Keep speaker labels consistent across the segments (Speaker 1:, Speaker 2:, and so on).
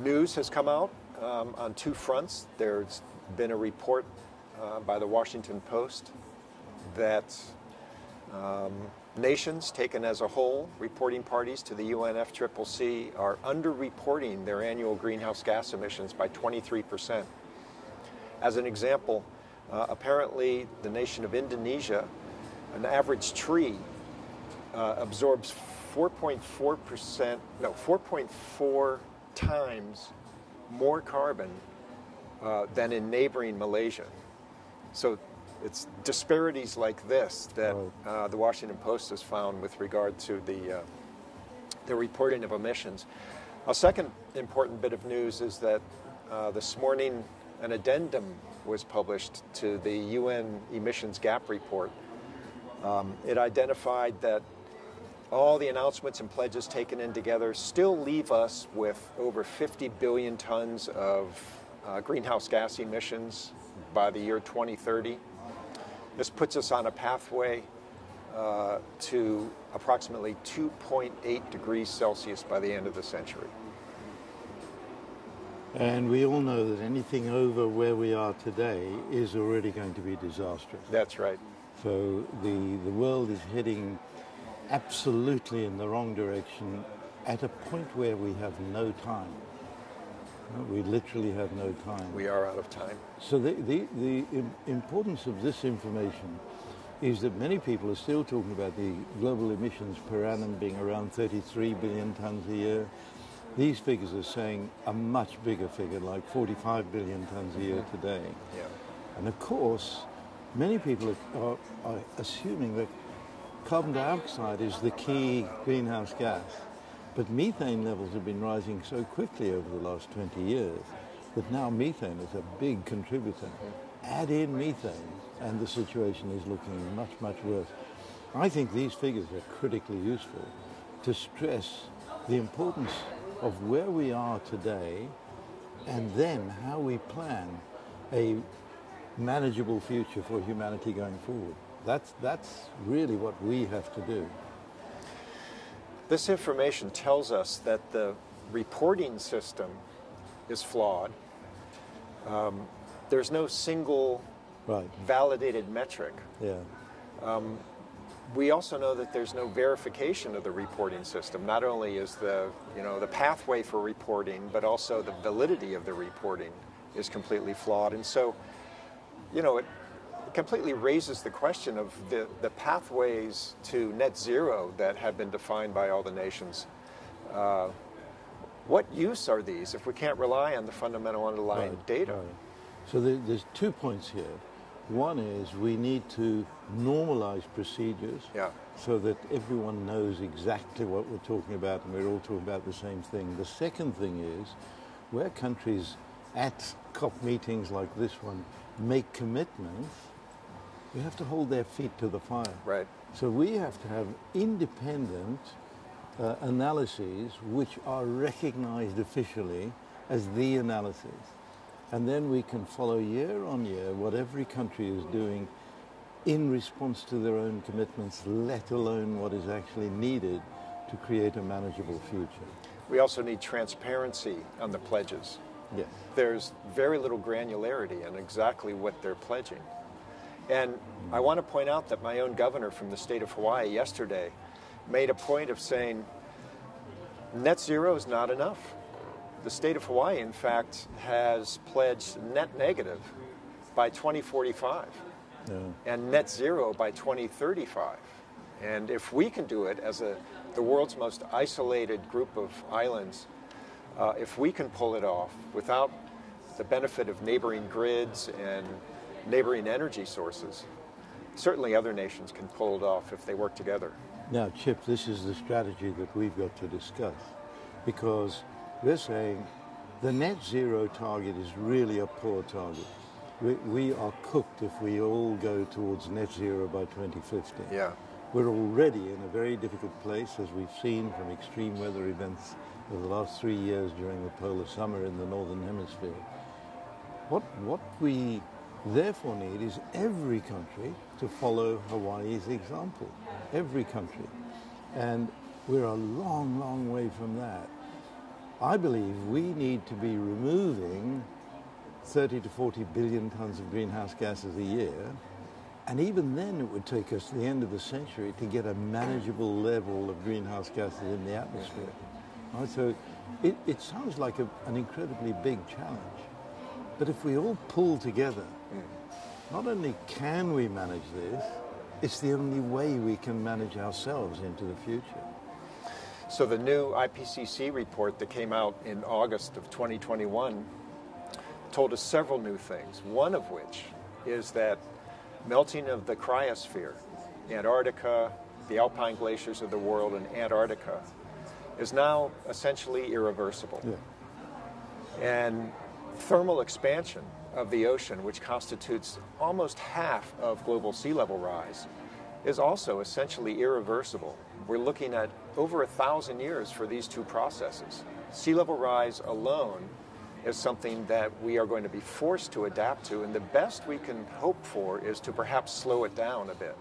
Speaker 1: news has come out um, on two fronts. There's been a report uh, by the Washington Post that um, nations taken as a whole, reporting parties to the UNFCCC, are underreporting their annual greenhouse gas emissions by 23%. As an example, uh, apparently the nation of Indonesia, an average tree uh, absorbs 4.4%, no, 4.4 times more carbon uh, than in neighboring Malaysia. So it's disparities like this that uh, the Washington Post has found with regard to the, uh, the reporting of emissions. A second important bit of news is that uh, this morning an addendum was published to the UN emissions gap report. Um, it identified that all the announcements and pledges taken in together still leave us with over 50 billion tons of uh, greenhouse gas emissions by the year 2030. This puts us on a pathway uh, to approximately 2.8 degrees Celsius by the end of the century.
Speaker 2: And we all know that anything over where we are today is already going to be disastrous.
Speaker 1: That's right.
Speaker 2: So the, the world is heading absolutely in the wrong direction at a point where we have no time. We literally have no time.
Speaker 1: We are out of time.
Speaker 2: So the, the, the importance of this information is that many people are still talking about the global emissions per annum being around 33 billion tons a year. These figures are saying a much bigger figure, like 45 billion tons a year mm-hmm. today.
Speaker 1: Yeah.
Speaker 2: And of course, many people are, are, are assuming that carbon dioxide is the key greenhouse gas. But methane levels have been rising so quickly over the last 20 years that now methane is a big contributor. Add in methane and the situation is looking much, much worse. I think these figures are critically useful to stress the importance of where we are today and then how we plan a manageable future for humanity going forward. That's, that's really what we have to do.
Speaker 1: This information tells us that the reporting system is flawed. Um, there's no single
Speaker 2: right.
Speaker 1: validated metric.
Speaker 2: Yeah.
Speaker 1: Um, we also know that there's no verification of the reporting system. Not only is the, you know, the pathway for reporting, but also the validity of the reporting is completely flawed. And so, you know, it, completely raises the question of the, the pathways to net zero that have been defined by all the nations. Uh, what use are these if we can't rely on the fundamental underlying
Speaker 2: Right,
Speaker 1: data?
Speaker 2: right. So there, there's two points here. One is we need to normalize procedures
Speaker 1: Yeah.
Speaker 2: so that everyone knows exactly what we're talking about and we're all talking about the same thing. The second thing is where countries at COP meetings like this one make commitments, we have to hold their feet to the fire.
Speaker 1: Right.
Speaker 2: So we have to have independent uh, analyses which are recognized officially as the analysis. And then we can follow year on year what every country is doing in response to their own commitments, let alone what is actually needed to create a manageable future.
Speaker 1: We also need transparency on the pledges.
Speaker 2: Yes.
Speaker 1: There's very little granularity in exactly what they're pledging. And I want to point out that my own governor from the state of Hawaii yesterday made a point of saying net zero is not enough. The state of Hawaii, in fact, has pledged net negative by 2045
Speaker 2: Yeah.
Speaker 1: and net zero by 2035. And if we can do it as a, the world's most isolated group of islands, uh, if we can pull it off without the benefit of neighboring grids and neighboring energy sources, certainly other nations can pull it off if they work together.
Speaker 2: Now, Chip, this is the strategy that we've got to discuss because we're saying the net zero target is really a poor target. We, we are cooked if we all go towards net zero by 2050.
Speaker 1: Yeah.
Speaker 2: We're already in a very difficult place, as we've seen from extreme weather events over the last three years during the polar summer in the northern hemisphere. What, what we therefore need is every country to follow Hawaii's example. Every country. And we're a long, long way from that. I believe we need to be removing 30 to 40 billion tons of greenhouse gases a year. And even then, it would take us to the end of the century to get a manageable level of greenhouse gases in the atmosphere. Right? So it, it sounds like a, an incredibly big challenge. But if we all pull together, mm. not only can we manage this, it's the only way we can manage ourselves into the future.
Speaker 1: So the new IPCC report that came out in August of 2021 told us several new things. One of which is that melting of the cryosphere, Antarctica, the alpine glaciers of the world, and Antarctica, is now essentially irreversible.
Speaker 2: Yeah.
Speaker 1: And thermal expansion of the ocean, which constitutes almost half of global sea level rise, is also essentially irreversible. We're looking at over a thousand years for these two processes. Sea level rise alone is something that we are going to be forced to adapt to, and the best we can hope for is to perhaps slow it down a bit.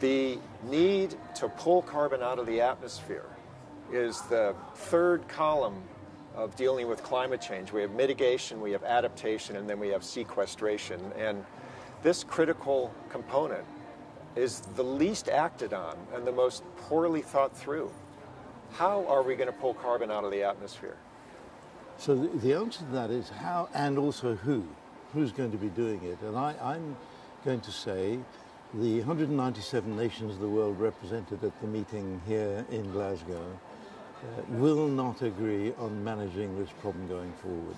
Speaker 1: The need to pull carbon out of the atmosphere is the third column of dealing with climate change. We have mitigation, we have adaptation, and then we have sequestration. And this critical component is the least acted on and the most poorly thought through. How are we going to pull carbon out of the atmosphere?
Speaker 2: So the, answer to that is how and also who. Who's going to be doing it? And I, I'm going to say the 197 nations of the world represented at the meeting here in Glasgow uh, will not agree on managing this problem going forward.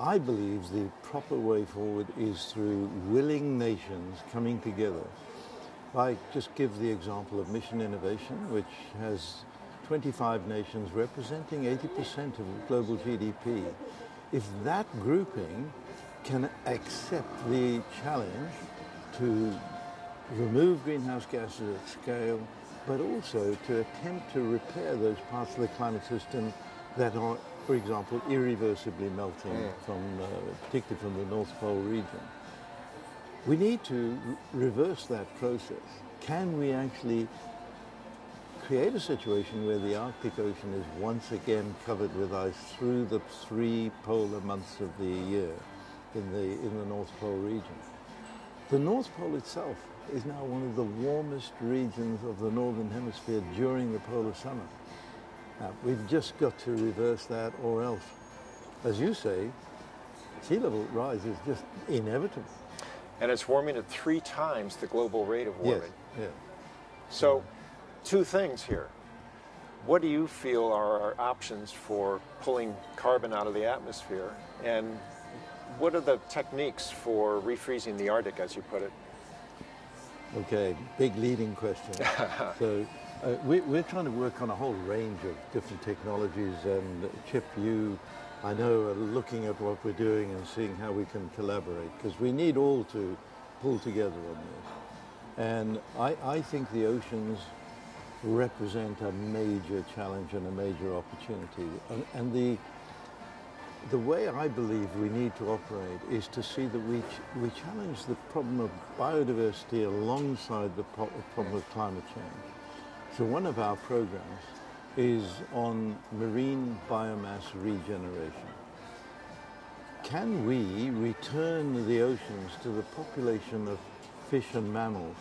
Speaker 2: I believe the proper way forward is through willing nations coming together. I just give the example of Mission Innovation, which has 25 nations representing 80% of global GDP. If that grouping can accept the challenge to remove greenhouse gases at scale, but also to attempt to repair those parts of the climate system that are, for example, irreversibly melting
Speaker 1: Mm.
Speaker 2: from, uh, particularly from the North Pole region. We need to reverse that process. Can we actually create a situation where the Arctic Ocean is once again covered with ice through the three polar months of the year in the, in the North Pole region? The North Pole itself is now one of the warmest regions of the Northern Hemisphere during the polar summer. Now, we've just got to reverse that or else, as you say, sea level rise is just inevitable.
Speaker 1: And it's warming at three times the global rate of warming.
Speaker 2: Yes, yeah.
Speaker 1: So, two things here. What do you feel are our options for pulling carbon out of the atmosphere? And what are the techniques for refreezing the Arctic, as you put it?
Speaker 2: Okay, big leading question. so uh, we, we're trying to work on a whole range of different technologies, and Chip, you, I know, are looking at what we're doing and seeing how we can collaborate because we need all to pull together on this. And I, I think the oceans represent a major challenge and a major opportunity. And, and the the way I believe we need to operate is to see that we, ch- we challenge the problem of biodiversity alongside the pro- problem of climate change. So one of our programs is on marine biomass regeneration. Can we return the oceans to the population of fish and mammals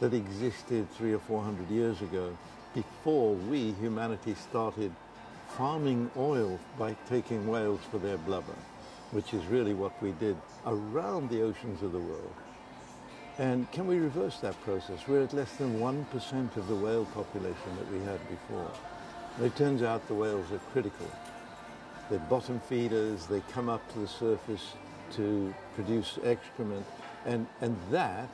Speaker 2: that existed three or four hundred years ago before we, humanity, started farming oil by taking whales for their blubber, which is really what we did around the oceans of the world. And can we reverse that process? We're at less than 1% of the whale population that we had before. And it turns out the whales are critical. They're bottom feeders, they come up to the surface to produce excrement, and, and that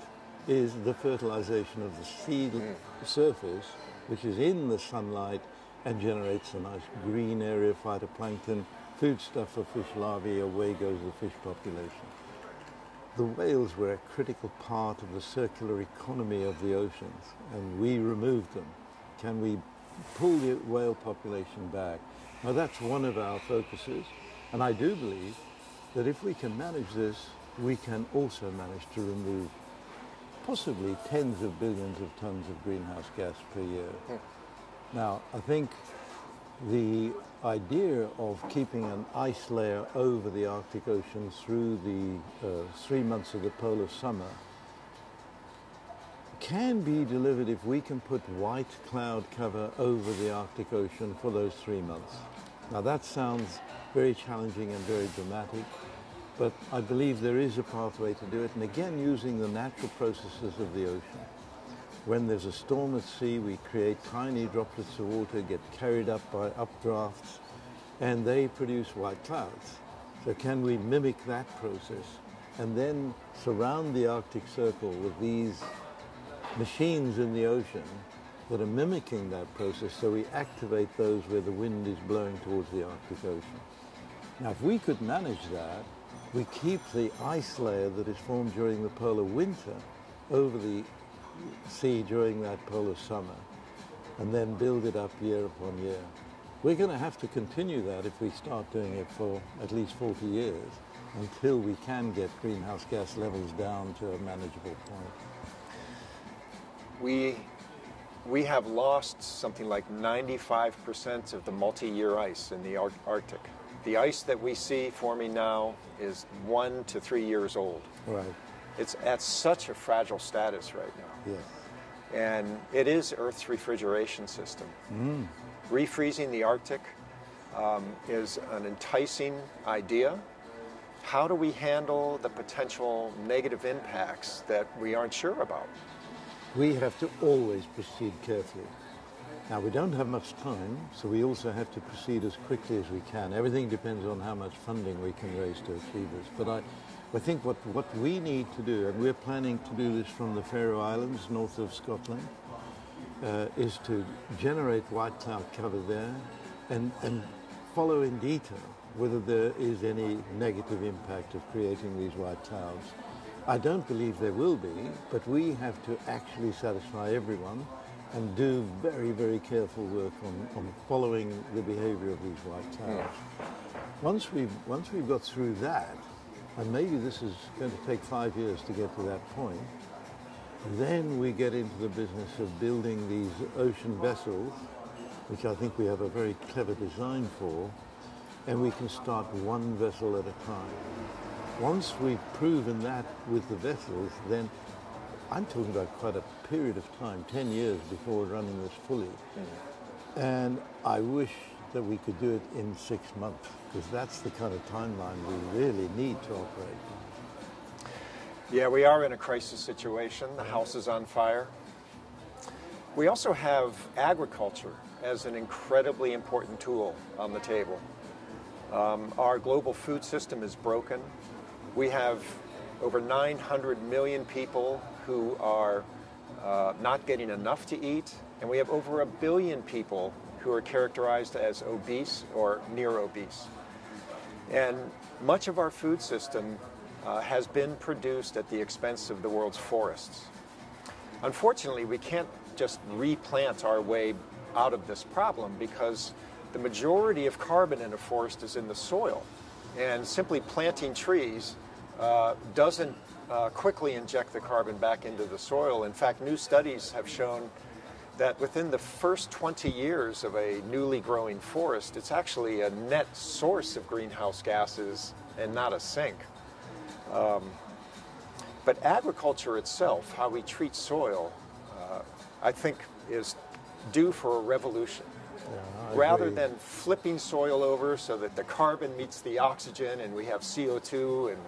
Speaker 2: is the fertilization of the sea mm. surface, which is in the sunlight and generates a nice green area phytoplankton, foodstuff for fish larvae, away goes the fish population. The whales were a critical part of the circular economy of the oceans, and we removed them. Can we pull the whale population back? Now that's one of our focuses, and I do believe that if we can manage this, we can also manage to remove possibly tens of billions of tons of greenhouse gas per year. Hmm. Now, I think the idea of keeping an ice layer over the Arctic Ocean through the uh, three months of the polar summer can be delivered if we can put white cloud cover over the Arctic Ocean for those three months. Now that sounds very challenging and very dramatic, but I believe there is a pathway to do it, and again using the natural processes of the ocean. When there's a storm at sea, we create tiny droplets of water, get carried up by updrafts, and they produce white clouds. So can we mimic that process and then surround the Arctic Circle with these machines in the ocean that are mimicking that process so we activate those where the wind is blowing towards the Arctic Ocean. Now if we could manage that, we keep the ice layer that is formed during the polar winter over the sea during that polar summer and then build it up year upon year. We're going to have to continue that if we start doing it for at least 40 years until we can get greenhouse gas levels down to a manageable point.
Speaker 1: We, we have lost something like 95% of the multi-year ice in the Arctic. The ice that we see forming now is one to three years old.
Speaker 2: Right.
Speaker 1: It's at such a fragile status right now.
Speaker 2: Yes.
Speaker 1: And it is Earth's refrigeration system.
Speaker 2: Mm.
Speaker 1: Refreezing the Arctic um, is an enticing idea. How do we handle the potential negative impacts that we aren't sure about?
Speaker 2: We have to always proceed carefully. Now, we don't have much time, so we also have to proceed as quickly as we can. Everything depends on how much funding we can raise to achieve this. But I, I think what, what we need to do, and we're planning to do this from the Faroe Islands, north of Scotland, uh, is to generate white cloud cover there and, and follow in detail whether there is any negative impact of creating these white clouds. I don't believe there will be, but we have to actually satisfy everyone and do very, very careful work on, on following the behavior of these white clouds. Once we've, once we've got through that, and maybe this is going to take five years to get to that point, then we get into the business of building these ocean vessels, which I think we have a very clever design for, and we can start one vessel at a time. Once we've proven that with the vessels, then I'm talking about quite a period of time, 10 years before running this fully. And I wish that we could do it in six months, because that's the kind of timeline we really need to operate.
Speaker 1: Yeah, we are in a crisis situation. The house is on fire. We also have agriculture as an incredibly important tool on the table. Um, our global food system is broken. We have over 900 million people who are uh, not getting enough to eat, and we have over a billion people who are characterized as obese or near obese. And much of our food system uh, has been produced at the expense of the world's forests. Unfortunately, we can't just replant our way out of this problem because the majority of carbon in a forest is in the soil. And simply planting trees uh, doesn't uh, quickly inject the carbon back into the soil. In fact, new studies have shown that within the first 20 years of a newly growing forest, it's actually a net source of greenhouse gases and not a sink. Um, but agriculture itself, how we treat soil, uh, I think is due for a revolution. Yeah, Rather agree. than flipping soil over so that the carbon meets the oxygen and we have CO2 and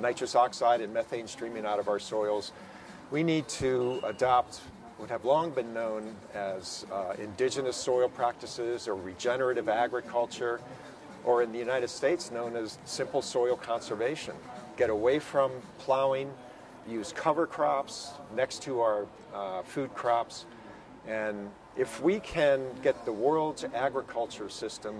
Speaker 1: nitrous oxide and methane streaming out of our soils, we need to adopt what have long been known as uh, indigenous soil practices or regenerative agriculture, or in the United States known as simple soil conservation. Get away from plowing, use cover crops next to our uh, food crops, and if we can get the world's agriculture system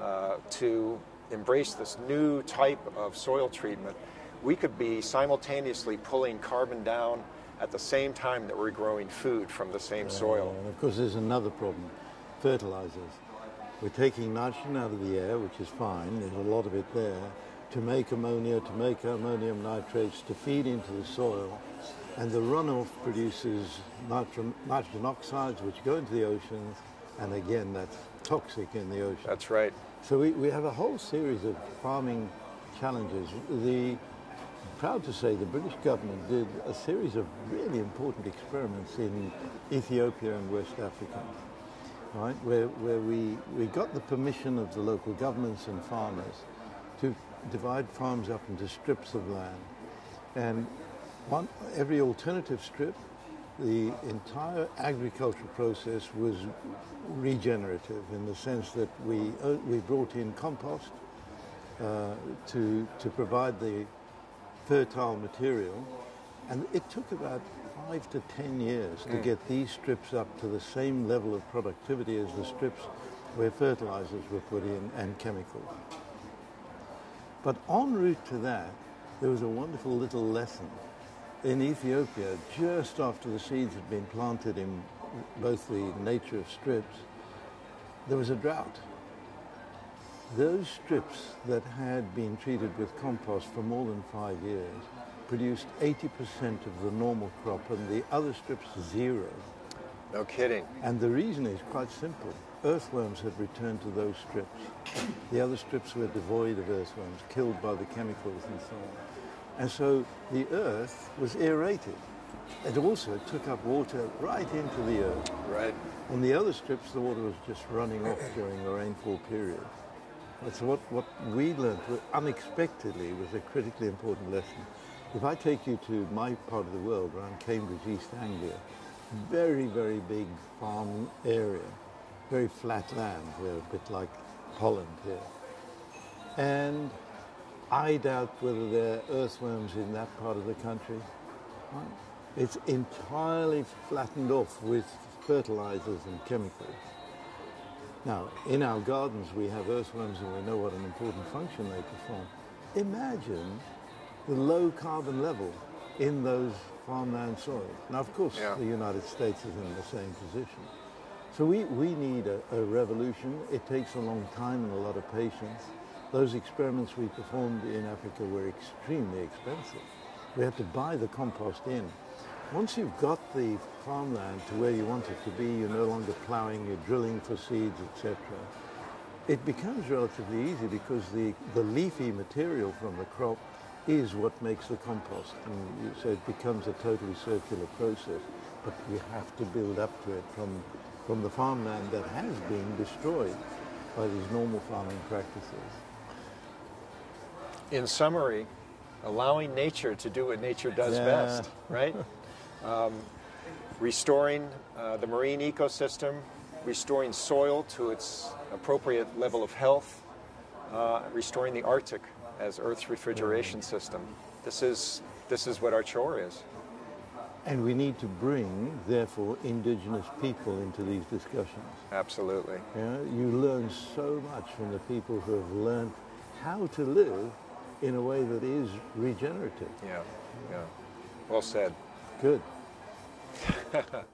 Speaker 1: uh, to embrace this new type of soil treatment, we could be simultaneously pulling carbon down at the same time that we're growing food from the same soil.
Speaker 2: and of course, there's another problem fertilizers. We're taking nitrogen out of the air, which is fine, there's a lot of it there, to make ammonia, to make ammonium nitrates, to feed into the soil. And the runoff produces nitrogen, nitrogen oxides, which go into the oceans, and again, that's toxic in the ocean.
Speaker 1: That's right.
Speaker 2: So we, we have a whole series of farming challenges. The proud to say the British government did a series of really important experiments in Ethiopia and West Africa, right, where, where we, we got the permission of the local governments and farmers to divide farms up into strips of land. And one, every alternative strip, the entire agricultural process was regenerative in the sense that we, uh, we brought in compost uh, to, to provide the fertile material. And it took about five to ten years to mm. get these strips up to the same level of productivity as the strips where fertilizers were put in and chemicals. But en route to that, there was a wonderful little lesson. In Ethiopia, just after the seeds had been planted in both the nature of strips, there was a drought. Those strips that had been treated with compost for more than five years produced 80% of the normal crop and the other strips zero.
Speaker 1: No kidding.
Speaker 2: And the reason is quite simple. Earthworms had returned to those strips. The other strips were devoid of earthworms, killed by the chemicals and so on. And so the earth was aerated. It also took up water right into the earth.
Speaker 1: Right.
Speaker 2: On the other strips, the water was just running off during the rainfall period. That's what, what we learned unexpectedly was a critically important lesson. If I take you to my part of the world, around Cambridge, East Anglia, very, very big farm area, very flat land. We're a bit like Holland here. And I doubt whether there are earthworms in that part of the country. Right? It's entirely flattened off with fertilizers and chemicals. Now, in our gardens, we have earthworms and we know what an important function they perform. Imagine the low carbon level in those farmland soils. Now, of course,
Speaker 1: Yeah.
Speaker 2: the United States is in the same position. So we, we need a, a revolution. It takes a long time and a lot of patience. Those experiments we performed in Africa were extremely expensive. We had to buy the compost in. Once you've got the farmland to where you want it to be, you're no longer ploughing, you're drilling for seeds, etc. It becomes relatively easy because the, the leafy material from the crop is what makes the compost. And so it becomes a totally circular process. But you have to build up to it from, from the farmland that has been destroyed by these normal farming practices.
Speaker 1: In summary, allowing nature to do what nature does
Speaker 2: Yeah.
Speaker 1: best, right? um, restoring uh, the marine ecosystem, restoring soil to its appropriate level of health, uh, restoring the Arctic as Earth's refrigeration system. This is this is what our chore is.
Speaker 2: And we need to bring, therefore, indigenous people into these discussions.
Speaker 1: Absolutely.
Speaker 2: You, know, you learn so much from the people who have learned how to live in a way that is regenerative.
Speaker 1: Yeah. Yeah. Well said.
Speaker 2: Good. Ha ha ha.